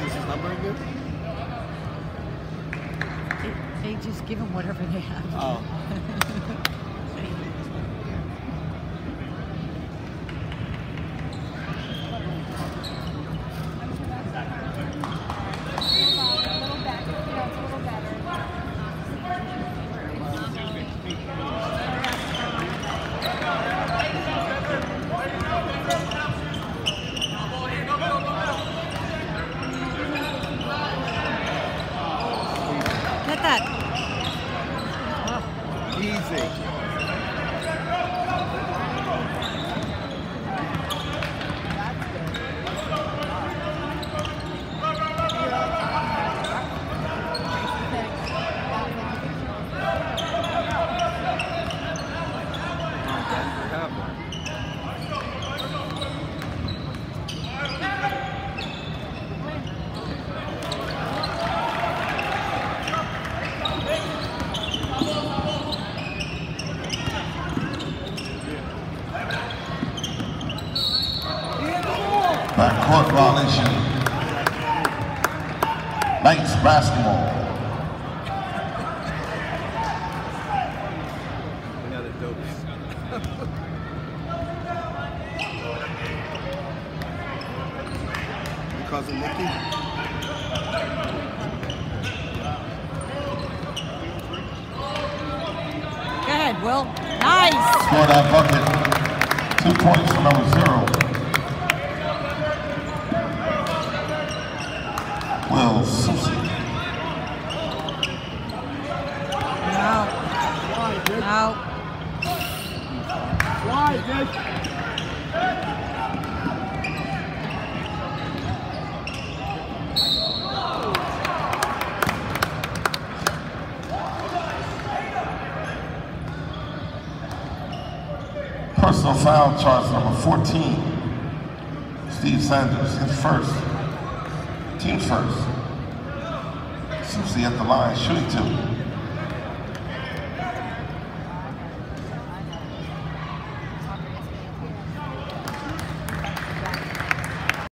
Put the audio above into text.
change his number again? They, they just give him whatever they have. Oh. That. Easy. Backcourt violation. Knights basketball. Cousin Nikki? Go ahead, Will. Nice. Score that bucket. Two points for number zero. Will Susie. No. Personal foul charge number 14. Steve Sanders, his first. Team first. Susie at the line, shooting two.